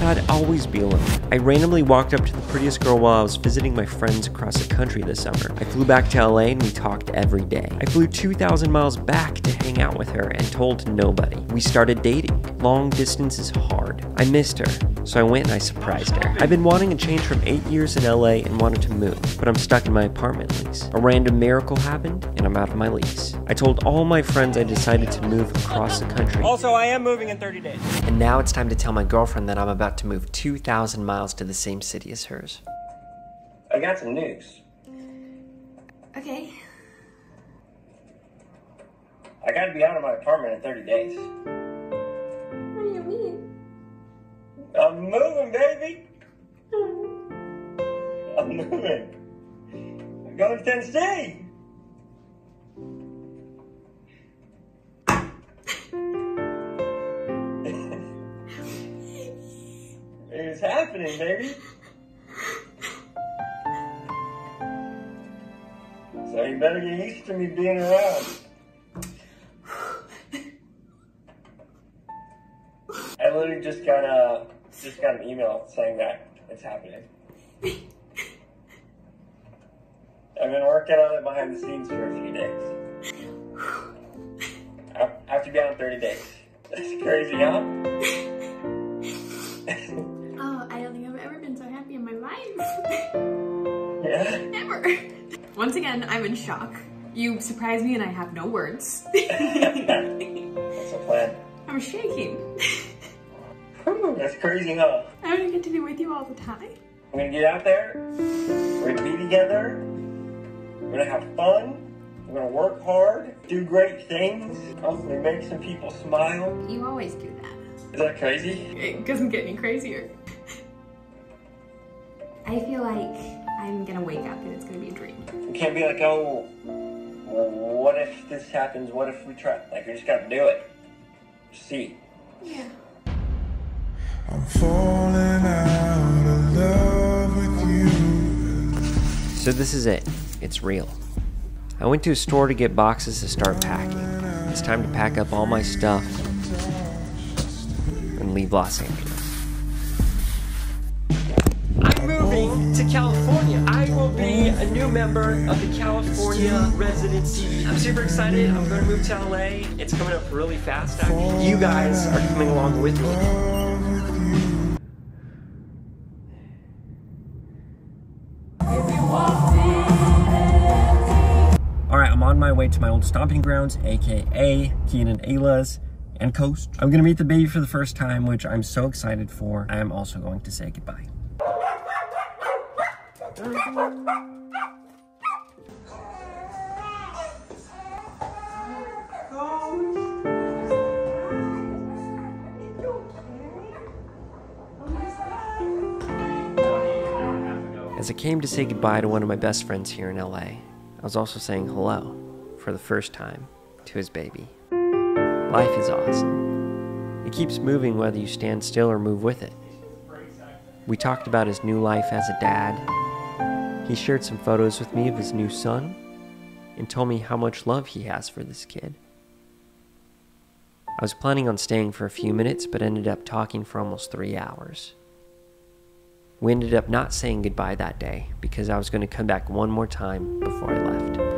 thought I'd always be alone. I randomly walked up to the prettiest girl while I was visiting my friends across the country this summer. I flew back to LA and we talked every day. I flew 2,000 miles back to hang out with her and told nobody. We started dating. Long distance is hard. I missed her, so I went and I surprised her. I've been wanting a change from 8 years in LA and wanted to move, but I'm stuck in my apartment lease. A random miracle happened and I'm out of my lease. I told all my friends I decided to move across the country. Also, I am moving in 30 days. And now it's time to tell my girlfriend that I'm about to move 2,000 miles to the same city as hers. I got some news. Okay. I gotta be out of my apartment in 30 days. What do you mean? Moving, baby. I'm moving. I'm going to Tennessee. it's happening, baby. So you better get used to me being around. I literally just got a just got an email saying that it's happening. I've been working on it behind the scenes for a few days. I have to be on 30 days. That's crazy, huh? Oh, I don't think I've ever been so happy in my life. yeah. Ever. Once again, I'm in shock. You surprised me and I have no words. That's a plan. I'm shaking. Whew, That's crazy, huh? I'm gonna get to be with you all the time. I'm gonna get out there. We're gonna be together. We're gonna have fun. We're gonna work hard, do great things, hopefully make some people smile. You always do that. Is that crazy? It doesn't get any crazier. I feel like I'm gonna wake up and it's gonna be a dream. You can't be like, oh, well, what if this happens? What if we try? Like, we just gotta do it. See. Yeah. So this is it. It's real. I went to a store to get boxes to start packing. It's time to pack up all my stuff and leave Los Angeles. I'm moving to California. I will be a new member of the California residency. I'm super excited. I'm going to move to LA. It's coming up really fast. Actually. You guys are coming along with me. My way to my old stomping grounds, aka Keenan Ayla's and Coast. I'm gonna meet the baby for the first time, which I'm so excited for. I am also going to say goodbye. As I came to say goodbye to one of my best friends here in LA, I was also saying hello, for the first time, to his baby. Life is awesome. It keeps moving whether you stand still or move with it. We talked about his new life as a dad. He shared some photos with me of his new son and told me how much love he has for this kid. I was planning on staying for a few minutes, but ended up talking for almost three hours. We ended up not saying goodbye that day because I was going to come back one more time before I left.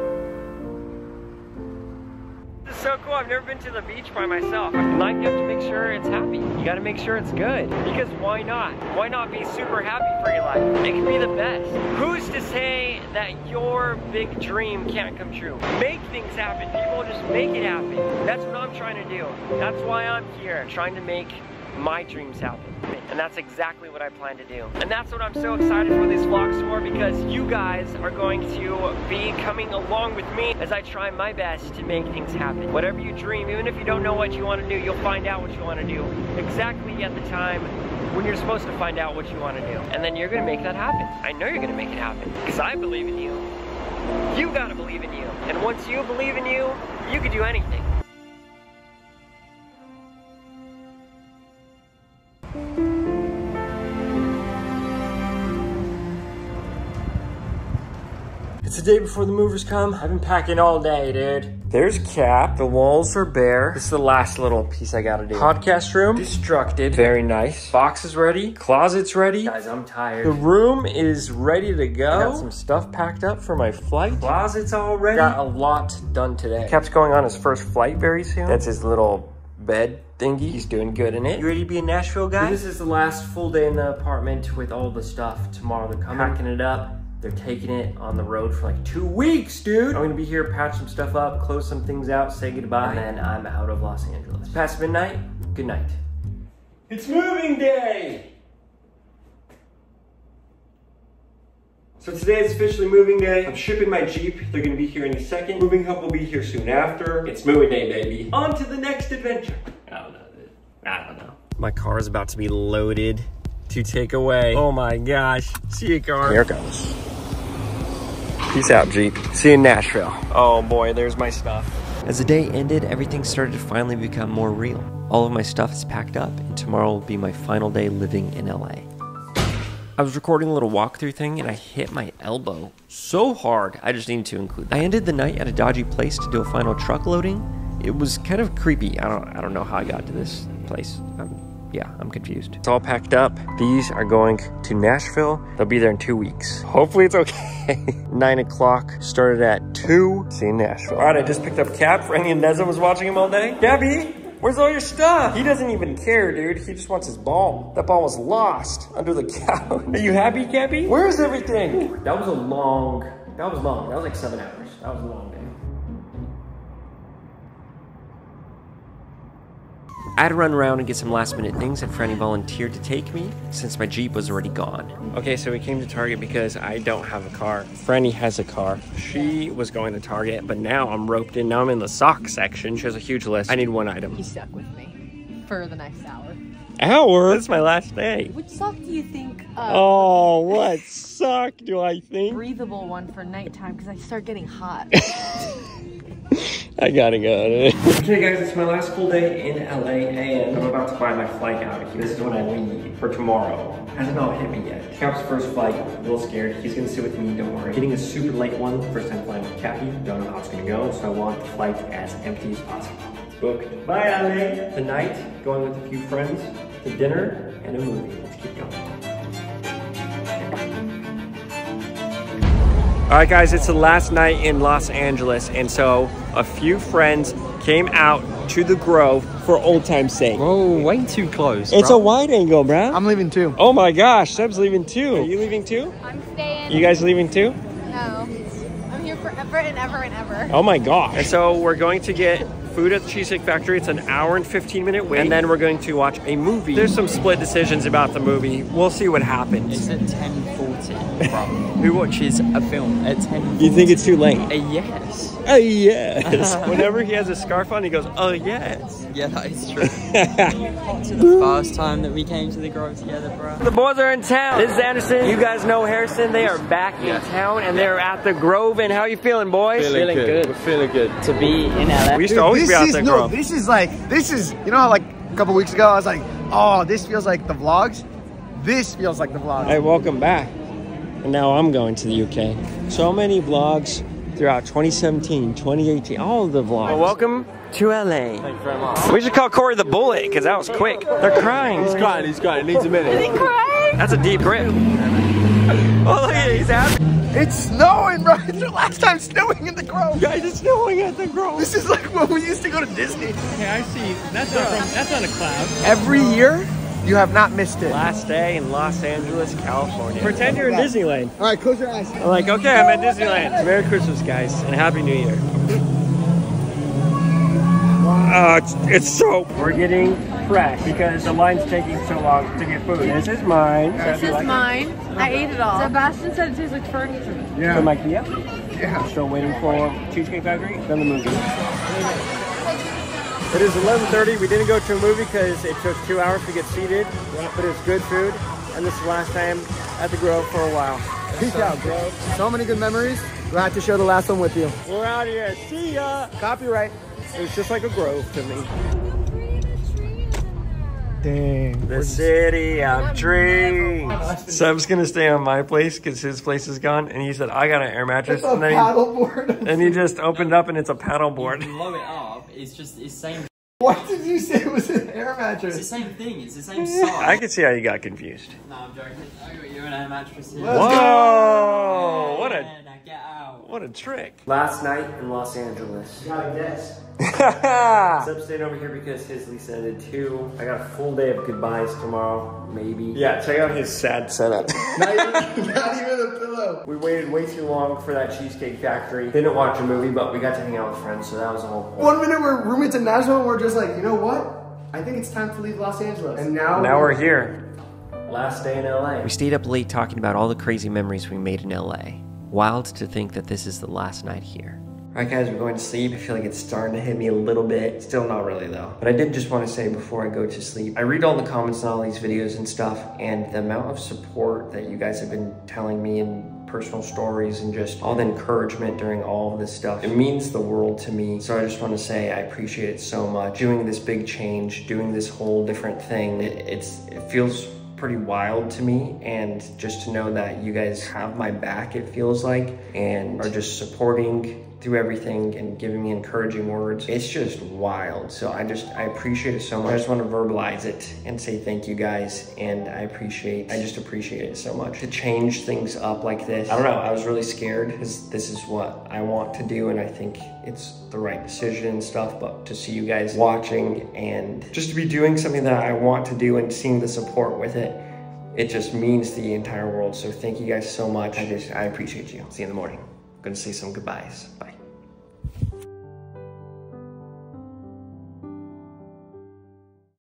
Cool. I've never been to the beach by myself. In life, you have to make sure it's happy. You got to make sure it's good. Because why not? Why not be super happy for your life? It can be the best. Who's to say that your big dream can't come true? Make things happen. People just make it happen. That's what I'm trying to do. That's why I'm here, trying to make my dreams happen. And that's exactly what I plan to do. And that's what I'm so excited for these vlogs for because you guys are going to be coming along with me as I try my best to make things happen. Whatever you dream, even if you don't know what you want to do, you'll find out what you want to do exactly at the time when you're supposed to find out what you want to do. And then you're going to make that happen. I know you're going to make it happen because I believe in you. You got to believe in you. And once you believe in you, you can do anything. It's the day before the movers come. I've been packing all day, dude. There's Cap. The walls are bare. This is the last little piece I gotta do. Podcast room, destructed. Very nice. Box is ready. Closet's ready. Guys, I'm tired. The room is ready to go. I got some stuff packed up for my flight. Closet's all ready. Got a lot done today. Cap's going on his first flight very soon. That's his little bed thingy. He's doing good in it. You ready to be a Nashville, guy? This is the last full day in the apartment with all the stuff. Tomorrow they're coming, packing it up. They're taking it on the road for like two weeks, dude. I'm gonna be here, patch some stuff up, close some things out, say goodbye, and then I'm out of Los Angeles. It's past midnight, good night. It's moving day! So today is officially moving day. I'm shipping my Jeep. They're gonna be here any second. Moving hub will be here soon after. It's moving day, baby. On to the next adventure. I don't know, dude. I don't know. My car is about to be loaded to take away. Oh my gosh. See you, car. Here it goes. Peace out, Jeep. See you in Nashville. Oh boy, there's my stuff. As the day ended, everything started to finally become more real. All of my stuff is packed up, and tomorrow will be my final day living in LA. I was recording a little walkthrough thing and I hit my elbow so hard, I just needed to include that. I ended the night at a dodgy place to do a final truck loading. It was kind of creepy. I don't, I don't know how I got to this place. I'm, yeah, I'm confused. It's all packed up. These are going to Nashville. They'll be there in two weeks. Hopefully it's okay. Nine o'clock, started at two. See you in Nashville. All right, I just picked up Cap. Franny and Neza was watching him all day. Gabby, Where's all your stuff? He doesn't even care, dude. He just wants his ball. That ball was lost under the couch. Are you happy, Gabby? Where's everything? That was a long, that was long. That was like seven hours. That was a long day. I had to run around and get some last minute things, and Franny volunteered to take me since my Jeep was already gone. Okay, so we came to Target because I don't have a car. Franny has a car. She was going to Target, but now I'm roped in. Now I'm in the sock section. She has a huge list. I need one item. He's stuck with me for the next hour. Hour? That's my last day. Which sock do you think? Uh, Oh, what sock do I think? Breathable one for nighttime because I start getting hot. I gotta go. okay, guys, it's my last full day in LA, and I'm about to buy my flight out of here. This is when I leave for tomorrow. Hasn't all hit me yet. Cap's first flight, a little scared. He's gonna sit with me, don't worry. Getting a super late one, first time flying with Cappy. Don't know how it's gonna go, so I want the flight as empty as possible. Booked. Bye, LA. The night, going with a few friends to dinner and a movie. Let's keep going. All right, guys, it's the last night in Los Angeles, and so a few friends came out to the Grove for old time's sake. Whoa, way too close. It's bro. a wide angle, bro. I'm leaving too. Oh my gosh, Seb's leaving too. Are you leaving too? I'm staying. You guys leaving too? No, I'm here forever and ever and ever. Oh my gosh. And so we're going to get food at the Cheesecake Factory. It's an hour and 15 minute wait. And then we're going to watch a movie. There's some split decisions about the movie. We'll see what happens. Is it 10 30, who watches a film at 10. You think it's too late? A yes. A yes. Whenever he has a scarf on, he goes, oh yes. Yeah, that is true. to the first time that we came to the Grove together, bro. The boys are in town. This is Anderson. You guys know Harrison. They are back yeah. in town and they're at the Grove. And how are you feeling, boys? Feeling, feeling good. good. We're feeling good. To be in LA. We used to always be out is, the no, Grove. This is like, this is, you know how like a couple weeks ago I was like, oh, this feels like the vlogs? This feels like the vlog. Hey, welcome back. And now I'm going to the UK. So many vlogs throughout 2017, 2018, all of the vlogs. Well, welcome to LA. Thank you very much. We should call Corey the Bullet because that was quick. They're crying. He's crying, he's crying. It needs a minute. He's crying that's a deep grip. Oh, look at it. He's happy. It's snowing, bro. It's the last time snowing in the Grove. Guys, it's snowing at the Grove. This is like when we used to go to Disney. Okay, I see. That's not from, that's not a cloud. Every year, you have not missed it. Last day in Los Angeles, California. Pretend you're in Disneyland. All right, close your eyes. I'm like, okay, I'm at Disneyland. Merry Christmas, guys, and Happy New Year. Uh, it's, it's so. We're getting fresh because the line's taking so long to get food. This is mine. this is mine. I ate it all. Sebastian said it tastes like furniture. Yeah. From IKEA. Yeah. Still waiting for Cheesecake Factory, then the movie. It is 11.30. We didn't go to a movie because it took two hours to get seated, but it's good food. And this is the last time at the Grove for a while. Peace out, bro. So many good memories. Glad to share the last one with you. We're out of here. See ya. Copyright. It was just like a grove to me. Dang. The city of dreams. Seb's gonna stay on my place because his place is gone, and he said I got an air mattress, It's a and then paddleboard. he, and he just opened up, and it's a paddleboard. Blow it up. It's just it's same. What did you say was an air mattress? It's the same thing. It's the same size. I can see how you got confused. No, I'm joking. I got you an air mattress here. Let's Whoa! What a get out. what a trick. Last night in Los Angeles. gotta guess. Seb stayed over here because his lease ended too. I got a full day of goodbyes tomorrow, maybe. Yeah, check out his sad setup. Not even, not even a pillow. we waited way too long for that Cheesecake Factory. Didn't watch a movie, but we got to hang out with friends, so that was the whole point. One minute we're roommates in Nashville, and we're just like, you know what? I think it's time to leave Los Angeles. And now, Now we're here. Last day in LA. We stayed up late talking about all the crazy memories we made in LA. Wild to think that this is the last night here. Alright guys, we're going to sleep. I feel like it's starting to hit me a little bit. Still not really though. But I did just want to say before I go to sleep, I read all the comments on all these videos and stuff, and the amount of support that you guys have been telling me in personal stories and just all the encouragement during all this stuff. It means the world to me. So I just want to say I appreciate it so much. Doing this big change, doing this whole different thing, it, it's it feels pretty wild to me and just to know that you guys have my back it feels like and are just supporting through everything and giving me encouraging words. It's just wild. So i just i appreciate it so much. I just want to verbalize it and say thank you guys and i appreciate i just appreciate it so much. To change things up like this. I don't know. I was really scared because this is what i want to do and i think it's the right decision and stuff but to see you guys watching and just to be doing something that i want to do and seeing the support with it it just means the entire world. So thank you guys so much. I just i appreciate you. See you in the morning. Gonna say some goodbyes. Bye